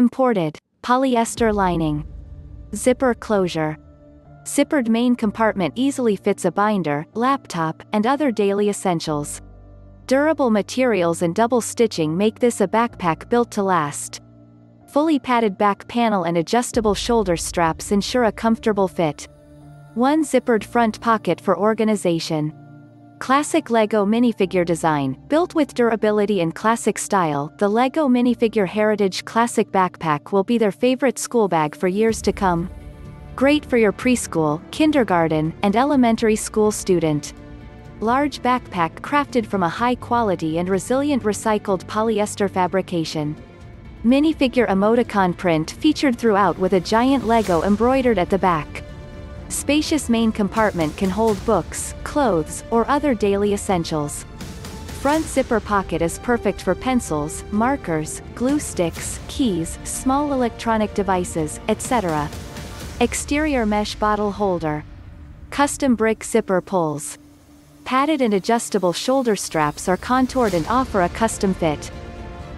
Imported. Polyester lining. Zipper closure. Zippered main compartment easily fits a binder, laptop, and other daily essentials. Durable materials and double stitching make this a backpack built to last. Fully padded back panel and adjustable shoulder straps ensure a comfortable fit. One zippered front pocket for organization. Classic LEGO minifigure design, built with durability and classic style, the LEGO minifigure Heritage Classic Backpack will be their favorite school bag for years to come. Great for your preschool, kindergarten, and elementary school student. Large backpack crafted from a high quality and resilient recycled polyester fabrication. Minifigure emoticon print featured throughout with a giant Lego embroidered at the back. Spacious main compartment can hold books, clothes, or other daily essentials. Front zipper pocket is perfect for pencils, markers, glue sticks, keys, small electronic devices, etc. Exterior mesh bottle holder. Custom brick zipper pulls. Padded and adjustable shoulder straps are contoured and offer a custom fit.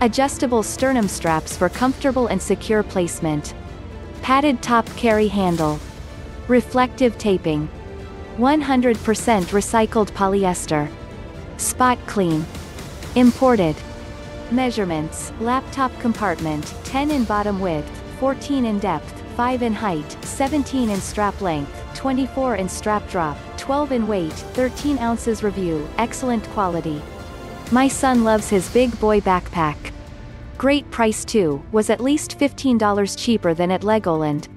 Adjustable sternum straps for comfortable and secure placement. Padded top carry handle. Reflective taping. 100% recycled polyester. Spot clean. Imported. Measurements, laptop compartment, 10 in bottom width, 14 in depth, 5 in height, 17 in strap length, 24 in strap drop, 12 in weight, 13 ounces review, excellent quality. My son loves his big boy backpack. Great price too, was at least $15 cheaper than at Legoland,